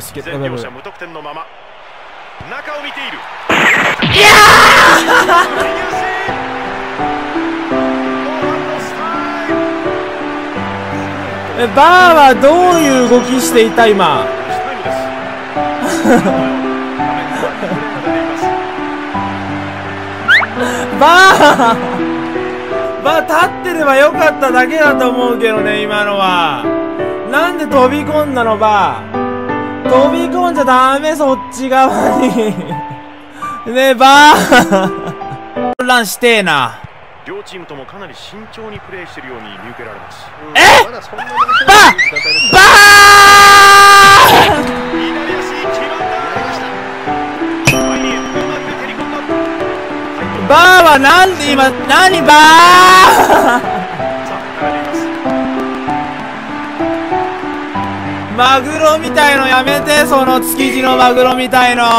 しかし全両者無得点のまま。中を見ている。いやえバーはどういう動きしていた今？バー。バー立ってればよかっただけだと思うけどね今のは。なんで飛び込んだのバー？飛び込んじゃダメそっち側に。ねバー混乱してえな。両チームともかなり慎重にプレーしているように見受けられます。え？まだそんなにバーバーはなんで今何バーマグロみたいのやめてその築地のマグロみたいの。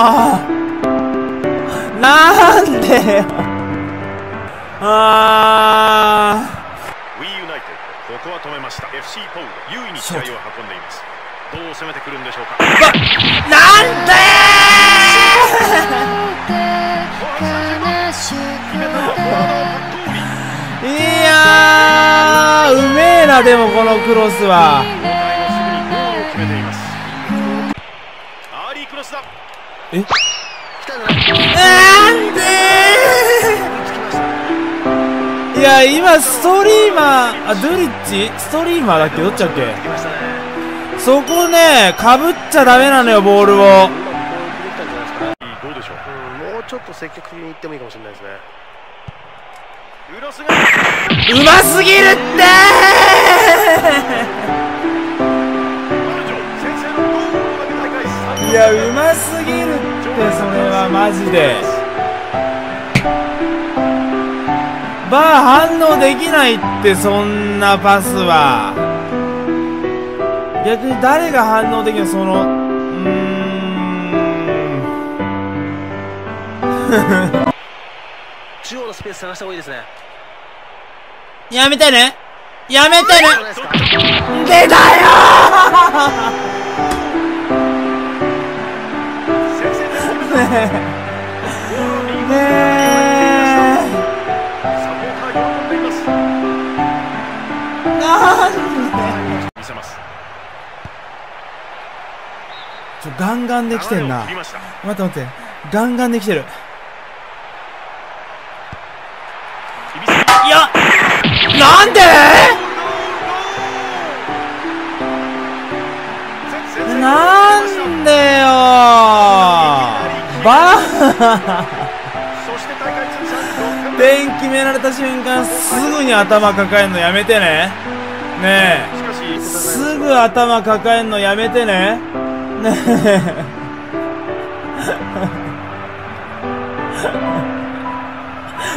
なんでよ。あ WE ユナイテッドここは止めました。FC ポウル優位に試合を運んでいます。どう攻めてくるんでしょうか。ーなんで いやーうめえなでもこのクロスはえ？ななんで？いや今ストリーマーあドゥリッチ？ストリーマーだっけ？どっちだっけ？そこねかぶっちゃダメなのよボールを。うまくボールできたんじゃないですかねどうでしょう？うんもうちょっと積極的に行ってもいいかもしれないですね。うますぎるっていやうますぎるってそれはマジで。バー反応できないってそんなパスは。逆に誰が反応できるのそのうーん。中央のスペース探した方がいいですね。やめてね。やめてね。出たよガンガンできてんな。待って待って。ガンガンできてるバー点決められた瞬間すぐに頭抱えるのやめてね。ねえ。すぐ頭抱えるのやめてね。ねえ。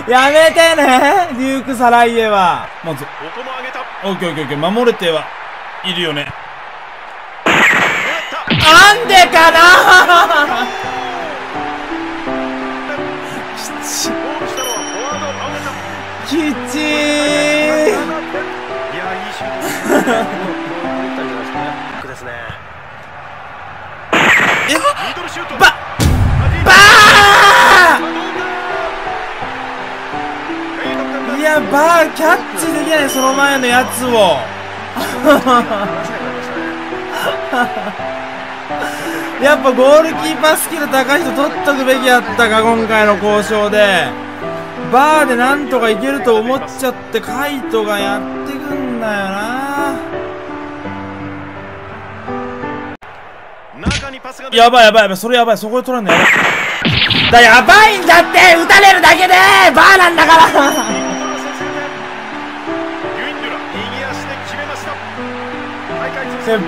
やめてねデューク・サライエは。も上げたオッケーオッケーオッケー。守れてはいるよね。なんでかなきちいやいいシュートですねボールできたんじゃないですね僕ですねミドルシュー。いやバーキャッチできないその前のやつを。やっぱゴールキーパースキル高い人取っとくべきやったか今回の交渉で。バーでなんとかいけると思っちゃってカイトがやってくんだよな。やばいやばいやばいそれやばいそこで取らんのやばい。だやばいんだって打たれるだけでバーなんだから。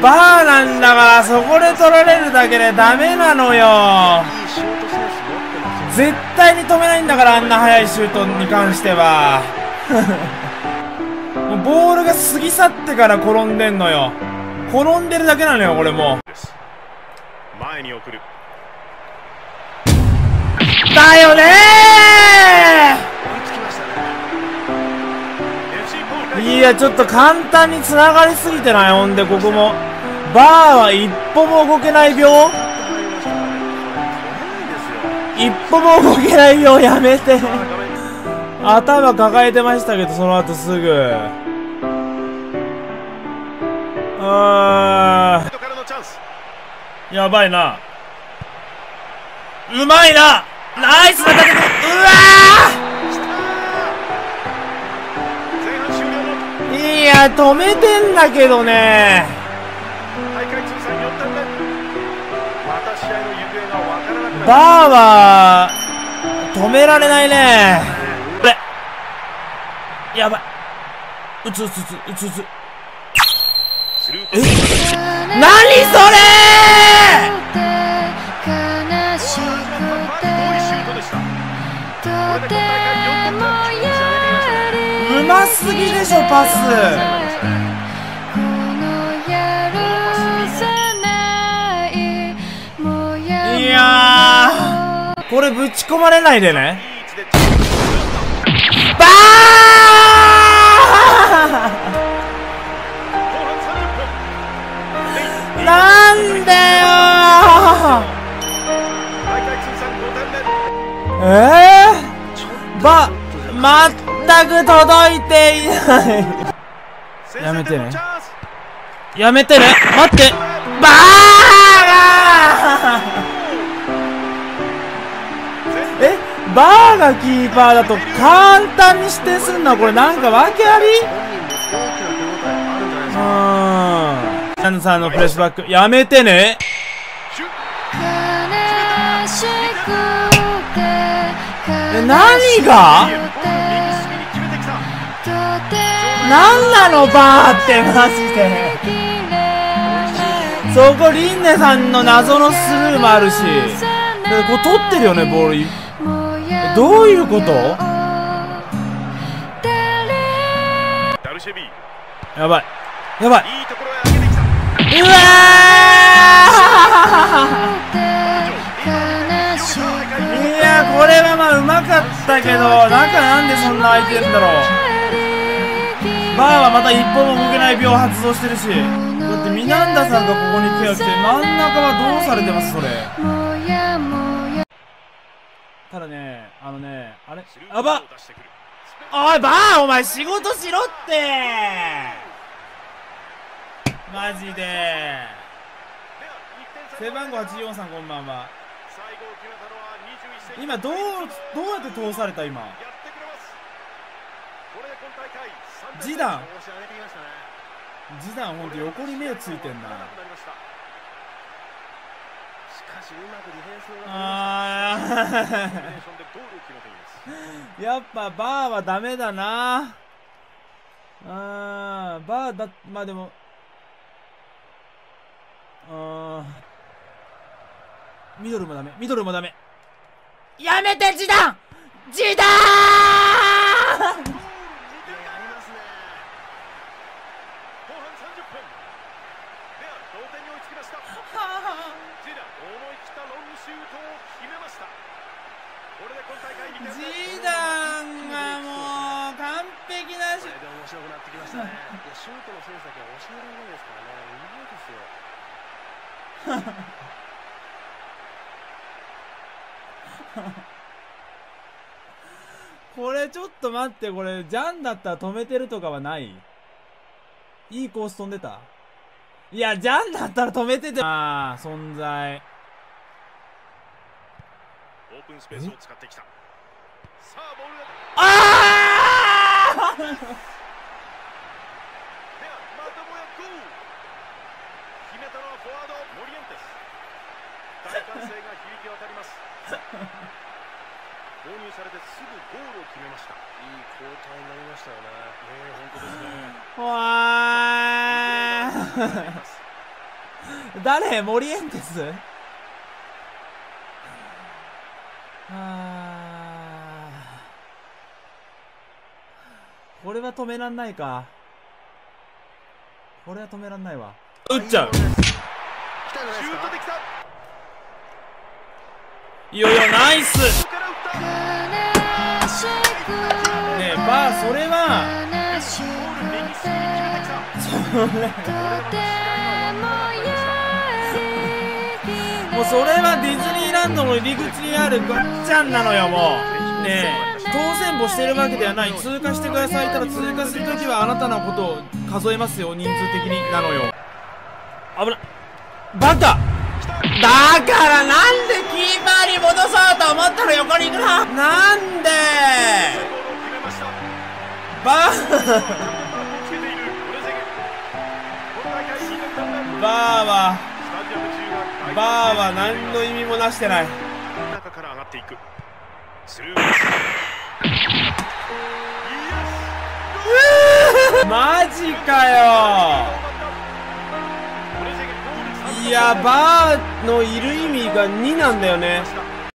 バーなんだからそこで取られるだけでダメなのよ絶対に止めないんだからあんな速いシュートに関しては。もうボールが過ぎ去ってから転んでんのよ。転んでるだけなのよ俺もです前に送る。だよね追いやちょっと簡単に繋がりすぎてない？ほんでここも。バーは一歩も動けない病一歩も動けない病やめて。頭抱えてましたけどその後すぐ。あ後からのチャンスー。やばいな。うまいな。ナイスなだけでうわいや止めてんだけどねバーは止められないね。これ。やばい。うつうつうつうつうつ。スルーパス何それ。うますぎでしょパスーこれぶち込まれないでね。バ後半30分ーなんだよ大会通算5点目。ーえー、ば全く届いていない。先やめてね。やめてね。待って。バーバーがキーパーだと簡単に指定すんのはこれなんか訳あり？うん。チャンさんのプレスバック、やめてね。何が？右隅に決めてきたとてなのバーってマジで。そこ、リンネさんの謎のスルーもあるし。これ取ってるよね、ボール。えどういうこと？ダルシェビーやばい。やばい。うわーいや、これはまあ、うまかったけど、中なんでそんな空いてんだろう。バーはまた一歩も動けない病発動してるし。だって、ミナンダさんがここにケア来て、真ん中はどうされてます、それ。ただね、あのね、あれスルーあばおい、バーお前仕事しろってマジで。では1点差背番号84さんこんばんは。最後を決めたのは21世紀今どう、どうやって通された今？やってくれますこれで今大会3ジダン調子上げてきましたねジダンほんと横に目ついてんな。しかしうまくディフェンスがあー。やっぱバーはダメだな。あー、バーだ、まあでも、あー、ミドルもダメ、ミドルもダメ。やめて、ジダン！ジダーン！ありますね後半30分同点に追いつきました。ジダン思い切ったロングシュートを決めました。これで今大会2点ダンがもう、完璧なしこれで面白くなってきましたね。いやシュートの選手だけは教えられないですからね。うまいですよ。これちょっと待って、これ、ジャンだったら止めてるとかはない？いいコース飛んでた？いや、ジャンだったら止めてて、ああ、存在。オープンスペースを使ってきた。さあボールがああではまたもやゴール決めたのはフォワードモリエンテス大歓声が響き渡ります投入されてすぐゴールを決めましたいい交代になりましたよねね本当ですねわー 誰？モリエンテス？あー。これは止めらんないか。これは止めらんないわ。打っちゃう。シュートかできたいよいよナイス。ねえバーそれはもやりもうそれはディズニーランドの入り口にあるガッチャンなのよもう。ねえ。当選簿してるわけではない。通過してください。ただ通過するときはあなたのことを数えますよ人数的に。なのよ。危ない。バカだからなんでキーパーに戻そうと思ったの横に行くななんで？バつバーはバーは何の意味もなしてない。中から上がっていく。スルー。マジかよ。いやバーのいる意味が2なんだよね